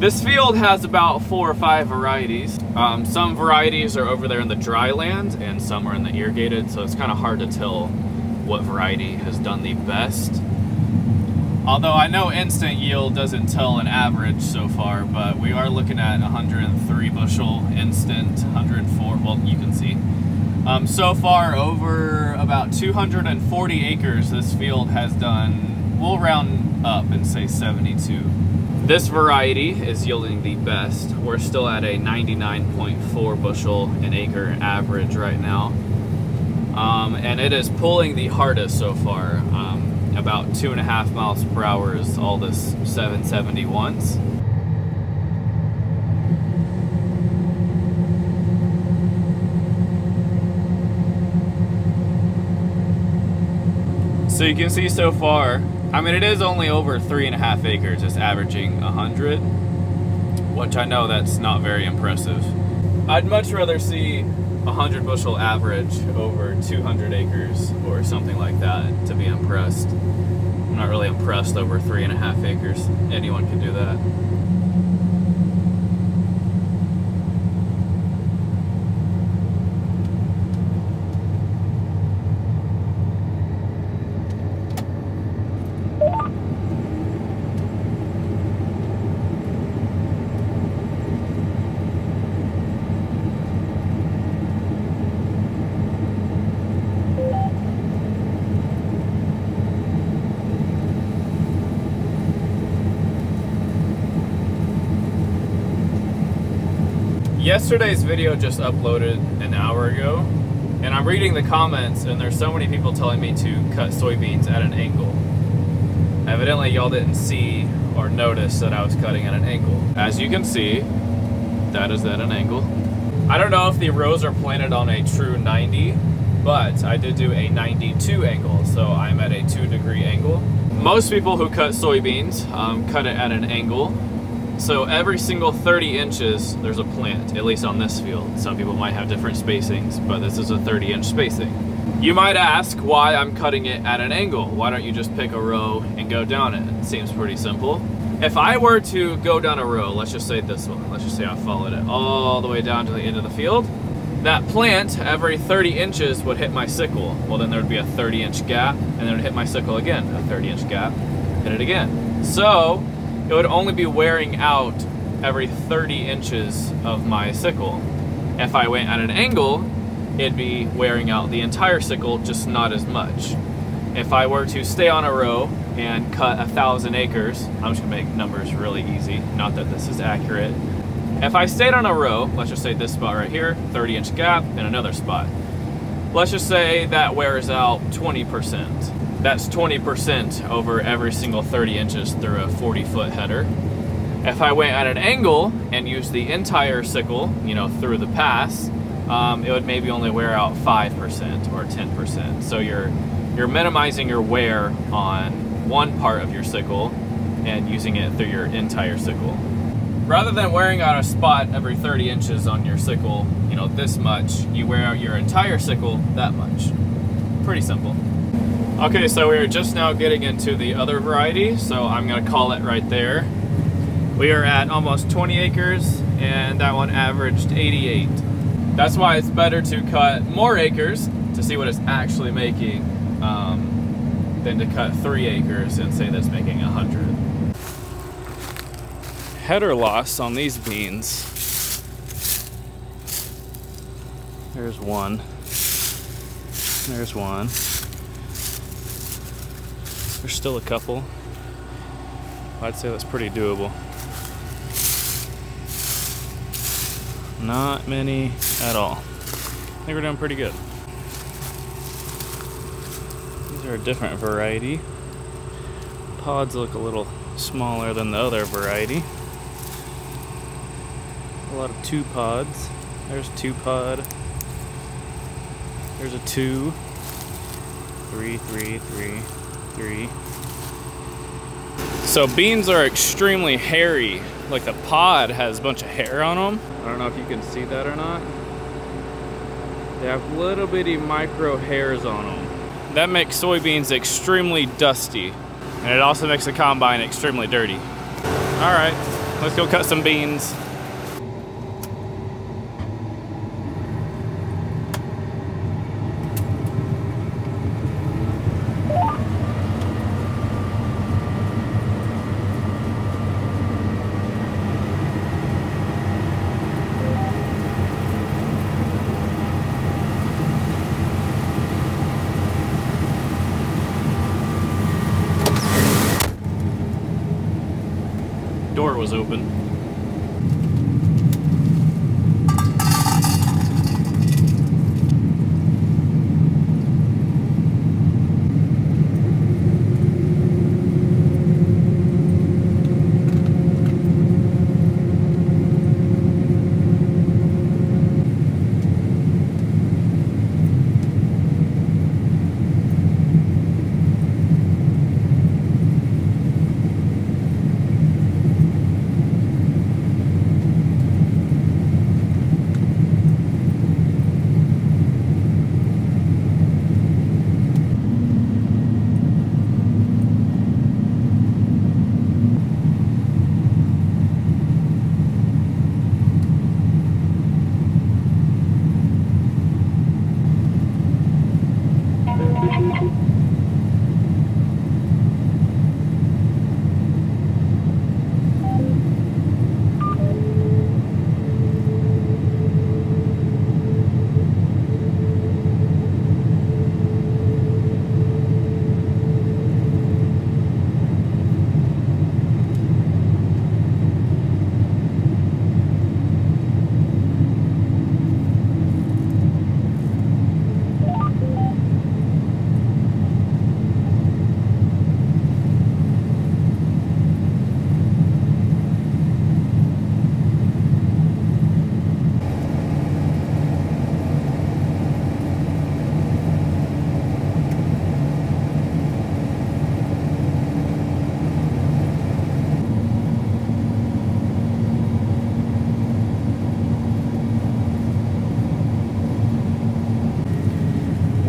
This field has about four or five varieties. Um, some varieties are over there in the dry land and some are in the irrigated, so it's kind of hard to tell what variety has done the best. Although I know instant yield doesn't tell an average so far, but we are looking at 103 bushel instant, 104, well you can see. Um, so far over about 240 acres this field has done, we'll round up and say 72. This variety is yielding the best. We're still at a 99.4 bushel an acre average right now. Um, and it is pulling the hardest so far. Um, about two and a half miles per hour is all this 771s. So you can see so far, I mean, it is only over three and a half acres. It's averaging 100, which I know that's not very impressive. I'd much rather see 100 bushel average over 200 acres or something like that to be impressed. I'm not really impressed over three and a half acres. Anyone can do that. Yesterday's video just uploaded an hour ago, and I'm reading the comments, and there's so many people telling me to cut soybeans at an angle. Evidently, y'all didn't see or notice that I was cutting at an angle. As you can see, that is at an angle. I don't know if the rows are planted on a true 90, but I did do a 92 angle, so I'm at a 2 degree angle. Most people who cut soybeans um, cut it at an angle, so every single 30 inches, there's a plant, at least on this field. Some people might have different spacings, but this is a 30 inch spacing. You might ask why I'm cutting it at an angle. Why don't you just pick a row and go down it? It seems pretty simple. If I were to go down a row, let's just say this one, let's just say I followed it all the way down to the end of the field, that plant every 30 inches would hit my sickle. Well, then there would be a 30 inch gap, and then it would hit my sickle again, a 30 inch gap, hit it again. So it would only be wearing out every 30 inches of my sickle. If I went at an angle, it'd be wearing out the entire sickle, just not as much. If I were to stay on a row and cut a thousand acres, I'm just gonna make numbers really easy, not that this is accurate. If I stayed on a row, let's just say this spot right here, 30 inch gap, and another spot. Let's just say that wears out 20%. That's 20% over every single 30 inches through a 40 foot header. If I went at an angle and used the entire sickle, you know, through the pass, um, it would maybe only wear out 5% or 10%. So you're, you're minimizing your wear on one part of your sickle and using it through your entire sickle. Rather than wearing out a spot every 30 inches on your sickle, you know, this much, you wear out your entire sickle that much. Pretty simple. Okay, so we are just now getting into the other variety, so I'm gonna call it right there. We are at almost 20 acres, and that one averaged 88. That's why it's better to cut more acres to see what it's actually making um, than to cut three acres and say that's making 100. Header loss on these beans. There's one. There's one. There's still a couple. I'd say that's pretty doable. Not many at all. I think we're doing pretty good. These are a different variety. Pods look a little smaller than the other variety. A lot of two pods. There's two pod. There's a two. Three, three, three, three. So beans are extremely hairy. Like the pod has a bunch of hair on them. I don't know if you can see that or not. They have little bitty micro hairs on them. That makes soybeans extremely dusty. And it also makes the combine extremely dirty. All right, let's go cut some beans. Was open.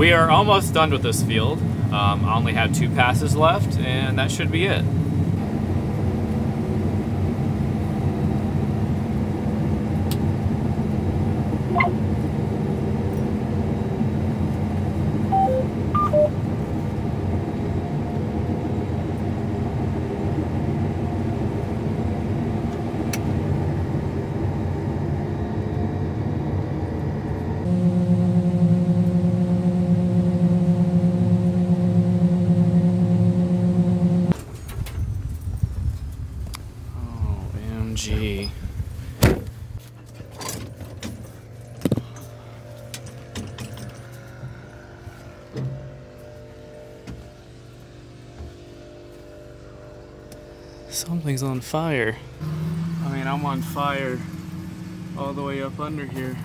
We are almost done with this field. Um, I only have two passes left, and that should be it. Something's on fire. I mean, I'm on fire all the way up under here.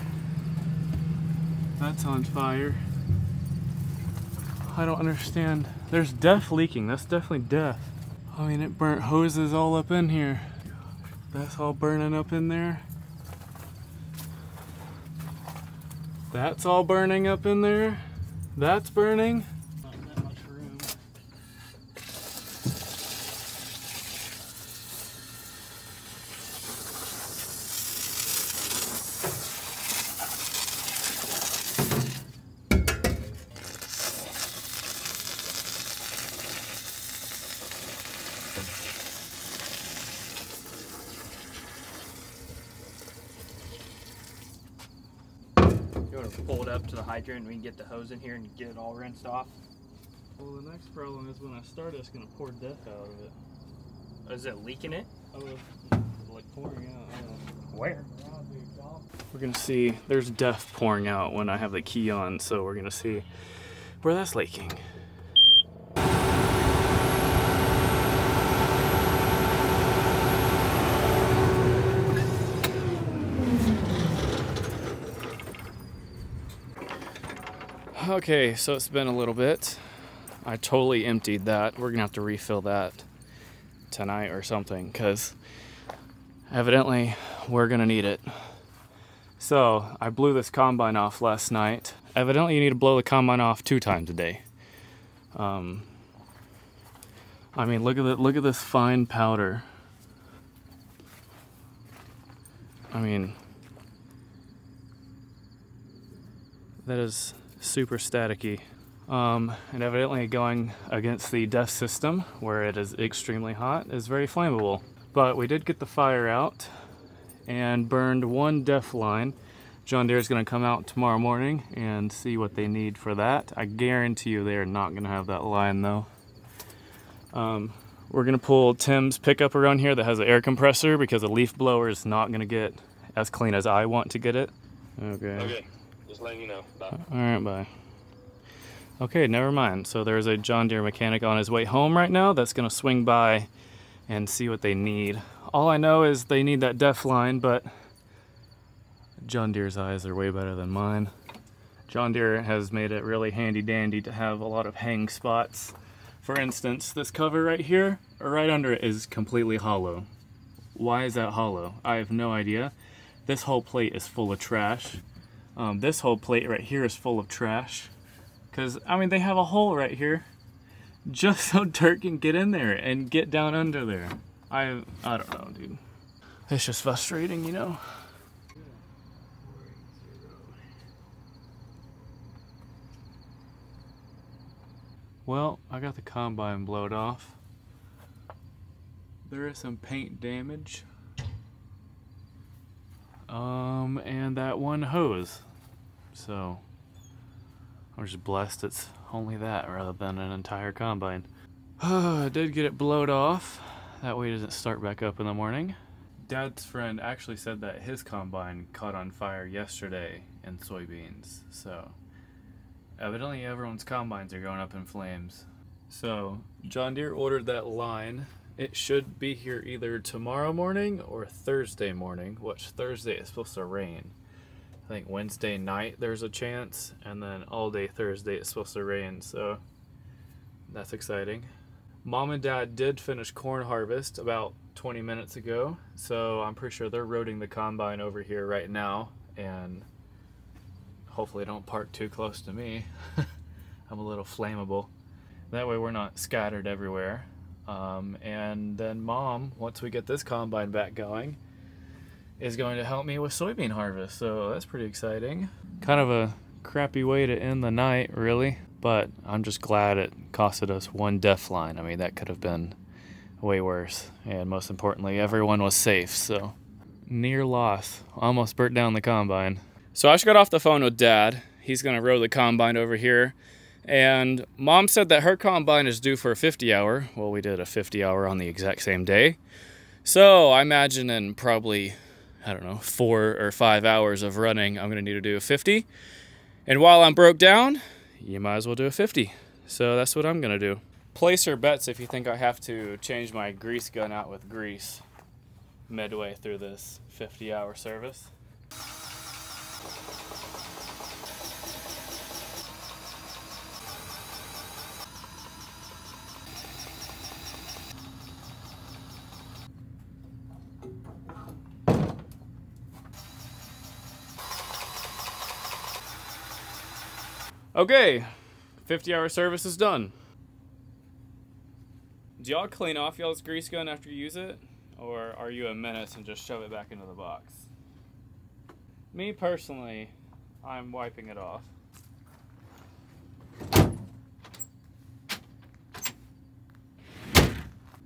That's on fire. I don't understand. There's DEF leaking. That's definitely DEF. I mean, it burnt hoses all up in here. That's all burning up in there. That's all burning up in there. That's burning. Not that much room. You want to pull it up to the hydrant and we can get the hose in here and get it all rinsed off? Well, the next problem is when I start, it's gonna pour DEF out of it. Oh, is it leaking it? Oh, like pouring out. I don't know. Where? We're gonna see, there's def pouring out when I have the key on, so we're gonna see where that's leaking. Okay, so it's been a little bit. I totally emptied that. We're gonna have to refill that tonight or something, because evidently we're gonna need it. So I blew this combine off last night. Evidently, you need to blow the combine off two times a day. Um, I mean, look at the, look at this fine powder. I mean, that is super staticky. Um, and evidently, going against the DEF system, where it is extremely hot, is very flammable. But we did get the fire out and burned one def line. John Deere is going to come out tomorrow morning and see what they need for that. I guarantee you they are not going to have that line though. Um, we're going to pull Tim's pickup around here that has an air compressor because a leaf blower is not going to get as clean as I want to get it. Okay. Okay, just letting you know. Bye. All right, bye. Okay, never mind. So there's a John Deere mechanic on his way home right now that's going to swing by and see what they need. All I know is they need that def line, but John Deere's eyes are way better than mine. John Deere has made it really handy dandy to have a lot of hang spots. For instance, this cover right here, right under it, is completely hollow. Why is that hollow? I have no idea. This whole plate is full of trash. Um, this whole plate right here is full of trash. Because, I mean, they have a hole right here just so dirt can get in there and get down under there. I, I don't know, dude. It's just frustrating, you know? Well, I got the combine blowed off. There is some paint damage. Um, and that one hose. So, I'm just blessed it's only that rather than an entire combine. I did get it blowed off. That way it doesn't start back up in the morning. Dad's friend actually said that his combine caught on fire yesterday in soybeans. So, evidently everyone's combines are going up in flames. So, John Deere ordered that line. It should be here either tomorrow morning or Thursday morning, which Thursday is supposed to rain. I think Wednesday night there's a chance, and then all day Thursday it's supposed to rain, so that's exciting. Mom and Dad did finish corn harvest about 20 minutes ago, so I'm pretty sure they're roading the combine over here right now, and hopefully don't park too close to me. I'm a little flammable. That way we're not scattered everywhere. Um, and then Mom, once we get this combine back going, is going to help me with soybean harvest. So that's pretty exciting. Kind of a crappy way to end the night, really. But I'm just glad it costed us one def line. I mean, that could have been way worse. And most importantly, everyone was safe. So near loss. Almost burnt down the combine. So I just got off the phone with Dad. He's going to row the combine over here. And Mom said that her combine is due for a 50 hour. Well, we did a 50 hour on the exact same day. So I imagine in probably I don't know, four or five hours of running, I'm going to need to do a 50. And while I'm broke down, you might as well do a 50. So that's what I'm going to do. Place your bets if you think I have to change my grease gun out with grease midway through this 50 hour service. Okay, 50 hour service is done. Do y'all clean off y'all's grease gun after you use it? Or are you a menace and just shove it back into the box? Me personally, I'm wiping it off.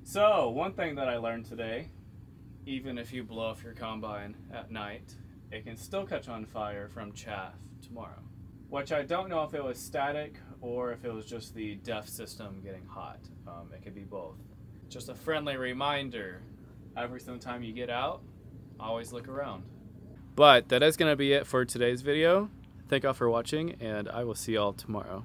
So, one thing that I learned today, even if you blow off your combine at night, it can still catch on fire from chaff tomorrow which I don't know if it was static or if it was just the DEF system getting hot. Um, it could be both. just a friendly reminder every single time you get out, always look around. But that is going to be it for today's video. Thank y'all for watching, and I will see y'all tomorrow.